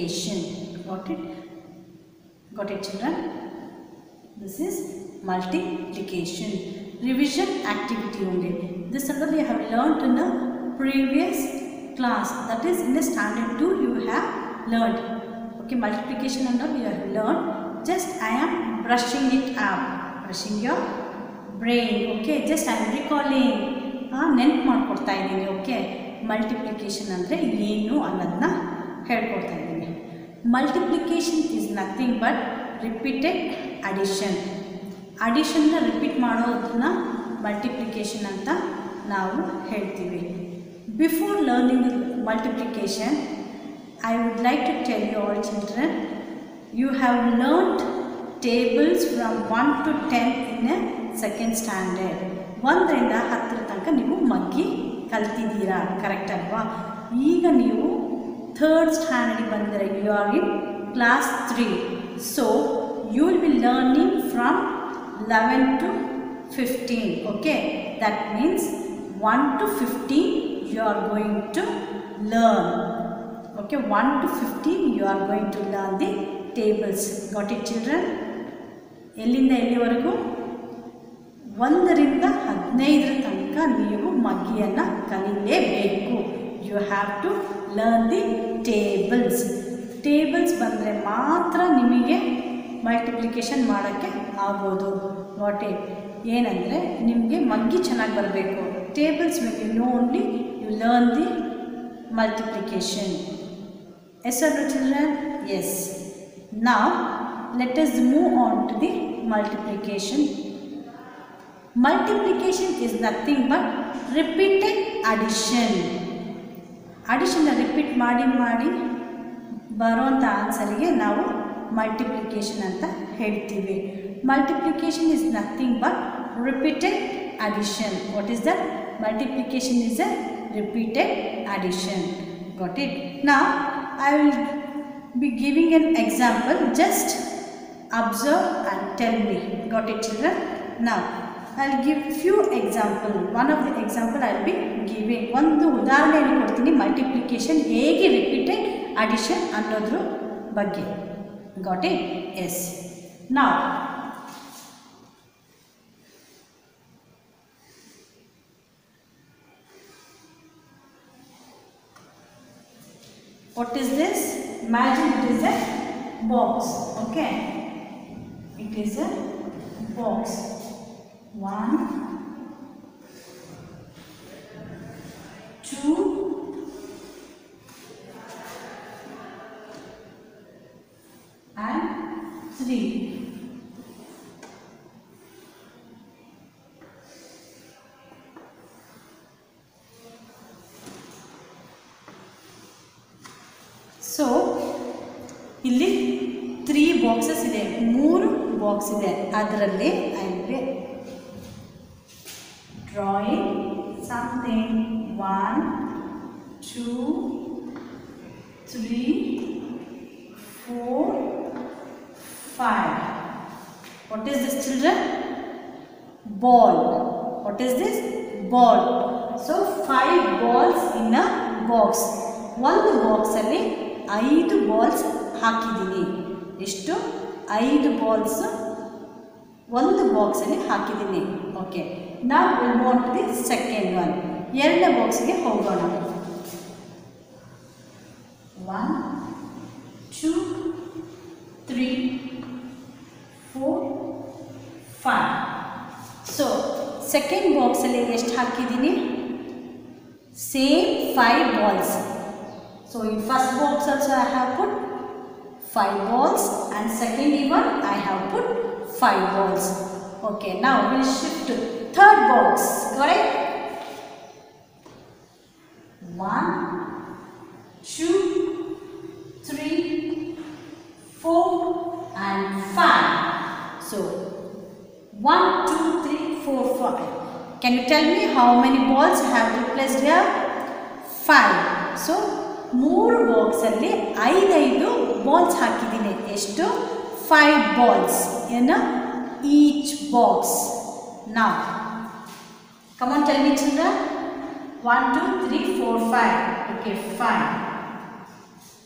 multiplication. Got it? Got it children? This is multiplication. Revision activity only. This already you have learnt in a previous class. That is in the standard 2 you have learnt. Okay, multiplication and all you have learned. Just I am brushing it up. Brushing your brain. Okay, just I am recalling. ನೆನ್ಪು ಮಾಡ್ಕೊಡ್ತಾ ಇದ್ದೀನಿ okay multiplication ಅಂದರೆ ಏನು ಅನ್ನೋದನ್ನ ಹೇಳ್ಕೊಡ್ತಾ ಇದ್ದೀನಿ. Multiplication is nothing but repeated addition ಅಡಿಷನ್ನ repeat ಮಾಡೋದನ್ನ multiplication ಅಂತ ನಾವು ಹೇಳ್ತೀವಿ. Before learning multiplication I would like to tell you all children you have learned tables from one to ten in a second standard ಒಂದರಿಂದ ಹತ್ತರ ತನಕ ನೀವು ಮಗ್ಗಿ ಕಲ್ತಿದ್ದೀರಾ? Correct ಅಲ್ವಾ? ಈಗ ನೀವು ಥರ್ಡ್ ಸ್ಟ್ಯಾಂಡರ್ಡಿಗೆ ಬಂದರೆ you are in class three so you will be learning from eleven to fifteen okay that means one to fifteen you are going to learn okay one to fifteen you are going to learn the tables got it children ಎಲ್ಲಿಂದ ಎಲ್ಲಿವರೆಗೂ ಒಂದರಿಂದ ಹದಿನೈದರ ತನಕ ನೀವು ಮಗ್ಗಿಯನ್ನು ಕಲಿಯಲೇಬೇಕು you have to Learn the tables tables ಬಂದರೆ ಮಾತ್ರ ನಿಮಗೆ multiplication ಮಾಡೋಕ್ಕೆ ಆಗ್ಬೋದು. ವಾಟ್ ಇಟ್ ಏನಂದರೆ ನಿಮಗೆ ಮಗ್ಗಿ ಚೆನ್ನಾಗಿ ಬರಬೇಕು. Tables you know only you learn the multiplication yes are children? Yes ನಾವು let us move on to the multiplication multiplication is nothing but repeated addition. ಅಡಿಷನ್ನ repeat ಮಾಡಿ ಮಾಡಿ ಬರೋಂಥ ಆನ್ಸರಿಗೆ ನಾವು ಮಲ್ಟಿಪ್ಲಿಕೇಶನ್ ಅಂತ ಹೇಳ್ತೀವಿ multiplication is nothing but repeated addition what is that multiplication is A repeated addition got it now i will be giving an example just observe and tell me got it children now i'll give few example one of the example i'll be giving ಒಂದು ಉದಾಹರಣೆಯನ್ನು ಕೊಡ್ತೀನಿ multiplication ಹೇಗೆ repeated addition ಅನ್ನೋದ್ರ ಬಗ್ಗೆ got it S ನಾವು what is this imagine it is a box okay it is a box one. Two. And three. So ಇಲ್ಲಿ three boxes ಇದೆ ಮೂರು ಬಾಕ್ಸ್ ಇದೆ. ಅದರಲ್ಲಿ two three four five what is this children ball what is this ball so five balls in a box ಒಂದು ಬಾಕ್ಸಲ್ಲಿ ಐದು balls ಹಾಕಿದ್ದೀನಿ ಎಷ್ಟು ಐದು ಬಾಲ್ಸ್ ಒಂದು ಬಾಕ್ಸಲ್ಲಿ ಹಾಕಿದ್ದೀನಿ ಓಕೆ ನಾವು will want the second one ಎರಡನೇ ಬಾಕ್ಸ್ಗೆ ಹೋಗೋಣ one two three four five so second ಬಾಕ್ಸಲ್ಲಿ ಎಷ್ಟು ಹಾಕಿದ್ದೀನಿ same five balls So in first box also I have put 5 balls and second one I have put 5 balls. Okay, now we'll shift to third box, correct? 1, 2, 3, 4 and 5. So 1, 2, 3, 4, 5. Can you tell me how many balls I have replaced here? 5. So ಮೂರು ಬಾಕ್ಸಲ್ಲಿ ಐದೈದು balls ಹಾಕಿದ್ದೀನಿ ಎಷ್ಟು five balls ಏನು each box ನಾವು come on tell me children 1, 2, 3, 4, 5. Okay, 5.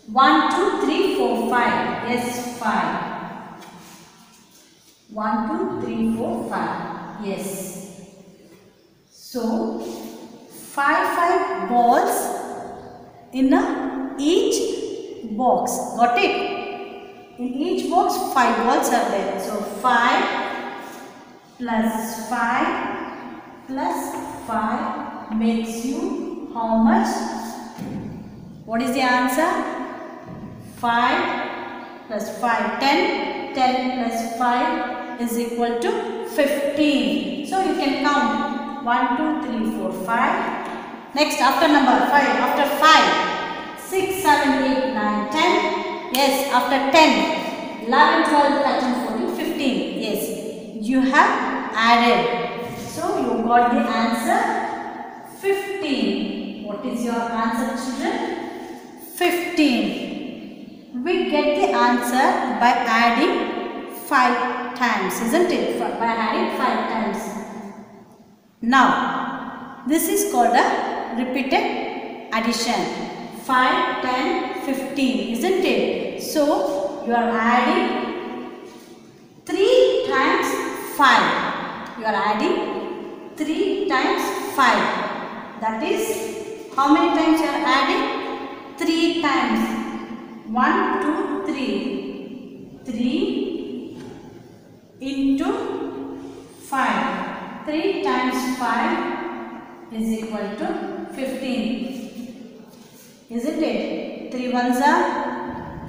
1, 2, 3, 4, 5. Yes, 5. 1, 2, 3, 4, 5. Yes. So, 5, 5 balls in a each box. Got it? In each box, 5 balls are there. So, 5 plus 5 plus 5 makes you how much? What is the answer? 5 plus 5, 10. 10 plus 5 is equal to 15. So, you can count 1, 2, 3, 4, 5. Next, after number 5, after 5, 6, 7, 8, 9, 10. Yes, after 10, 11, 12, 13, 14, 15. Yes, you have added. So, you got the answer 15. What is your answer children? 15. We get the answer by adding 5 times, isn't it? By adding 5 times. Now, this is called a repeated addition. 5, 10, 15, isn't it? So, you are adding 3 times 5. You are adding 3 times 5. That is, how many times you are adding? 3 times. 1, 2, 3. 3 into 5. 3 times 5 is equal to 15. Isn't it? 3 ones are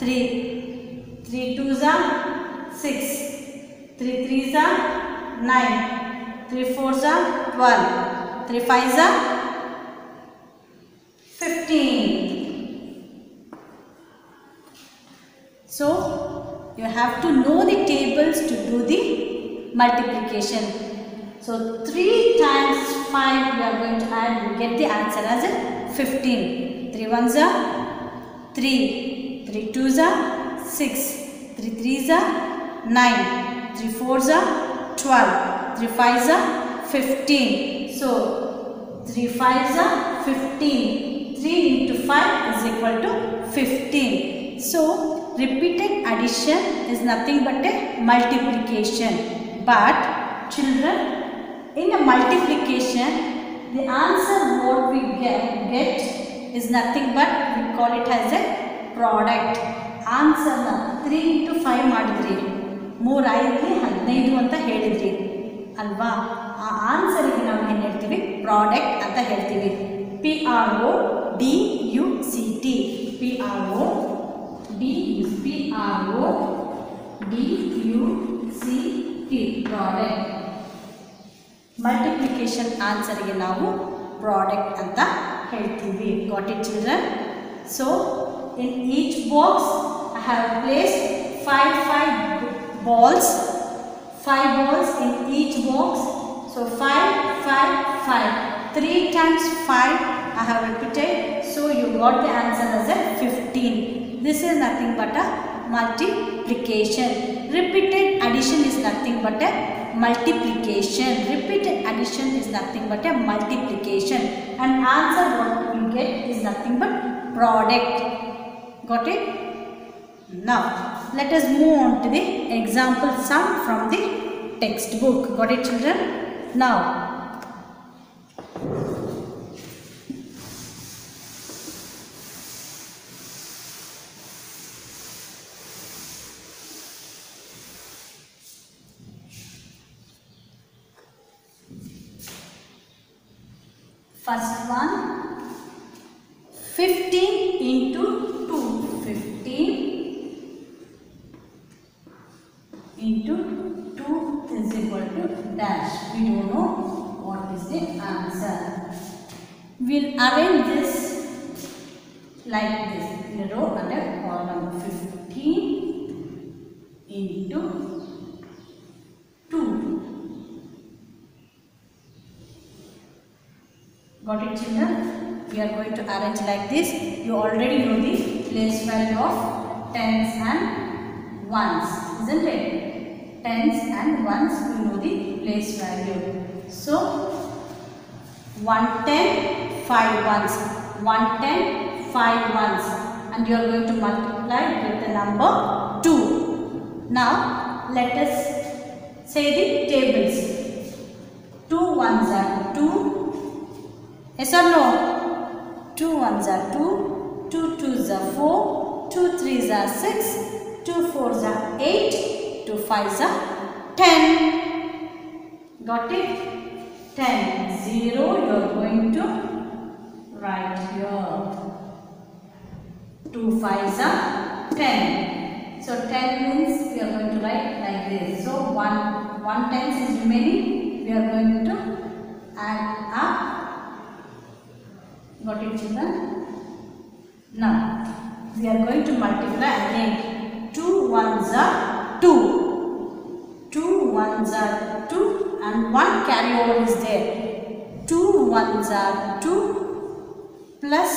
3. 3 twos are 6. 3 threes are 9. 3 fours are 12. 3 fives are 15. So, you have to know the tables to do the multiplication. So, 3 times 5 we are going to add, we get the answer as a 15. 3 ones are 3, 3 twos are 6, 3 threes are 9, 3 fours are 12, 3 fives are 15. So, 3 fives are 15. 3 into 5 is equal to 15. So, repeated addition is nothing but a multiplication. But, children, in a multiplication, the answer what we get, get is nothing but we call it as a product. ಆನ್ಸರ್ನ three into five ಮಾಡಿದ್ರಿ ಮೂರು ಐದಲಿ ಹದಿನೈದು ಅಂತ ಹೇಳಿದ್ರಿ ಅಲ್ವಾ ಆ ಆನ್ಸರಿಗೆ ನಾವು ಏನು ಹೇಳ್ತೀವಿ ಪ್ರಾಡಕ್ಟ್ ಅಂತ ಹೇಳ್ತೀವಿ P R O D U C T P R O D U P R D D U C T product multiplication ಆನ್ಸರ್ಗೆ ನಾವು ಪ್ರಾಡಕ್ಟ್ ಅಂತ ಹೇಳ್ತೀವಿ got it children? So in each box I have placed five five balls five balls in each box so five five five three times five I have repeated so you got the answer as a 15 this is nothing but a multiplication. Repeated addition is nothing but a multiplication. Repeated addition is nothing but a multiplication. And answer what you get is nothing but product. Got it? Now, let us move on to the example sum from the textbook. Got it children? Now, first one 15 into 2 15 into 2 is equal to dash. We don't know what is the answer. We'll arrange this like this. In a row and a column 15 into 2 Got it children? We are going to arrange like this. You already know the place value of tens and ones, isn't it? Tens and ones, you know the place value. So, 110, 5 ones. 110, 5 ones. And you are going to multiply with the number 2. Now, let us say the tables. 2 ones are 2. Yes or no? 2 ones are 2. 2 twos are 4. 2 threes are 6. 2 fours are 8. 2 fives are 10. Got it? 10. 0 you are going to write here. 2 fives are 10. So 10 means we are going to write like this. So 1, 1 tens is remaining. We are going to add up. Got it children? Now we are going to multiply again. 2 ones are 2. 2 ones are 2 and 1 carryover is there. 2 ones are 2 plus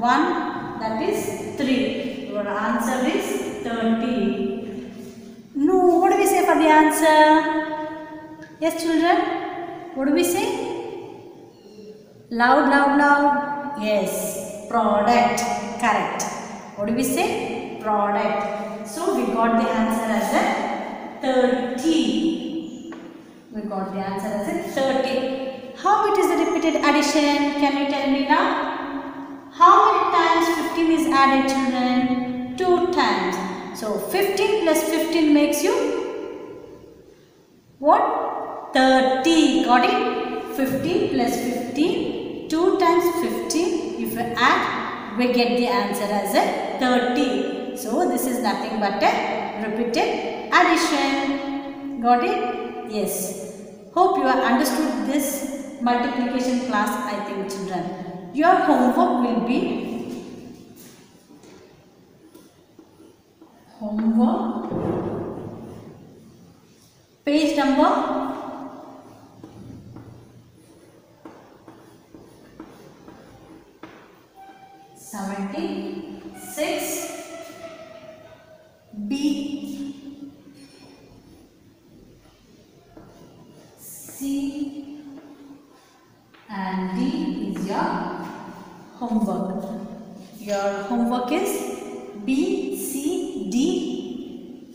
1 that is 3. Your answer is 30. No, what do we say for the answer? Yes children, what do we say? Loud, loud, loud. Yes, product. Correct. What do we say? Product. So we got the answer as a 30. We got the answer as a 30. How it is a repeated addition? Can you tell me now? How many times 15 is added children? 2 times. So 15 plus 15 makes you what? 30. Got it? 15 plus 15. 2 times 15. If we add, we get the answer as a 30. So this is nothing but a repeated addition. Got it? Yes. Hope you have understood this multiplication class I think children. Your homework will be homework page number D is your homework. Your homework is B, C, D.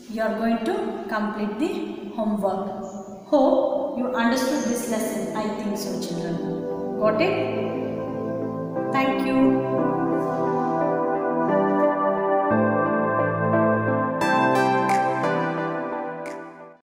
You are going to complete the homework. Hope you understood this lesson. I think so children. Got it? Thank you.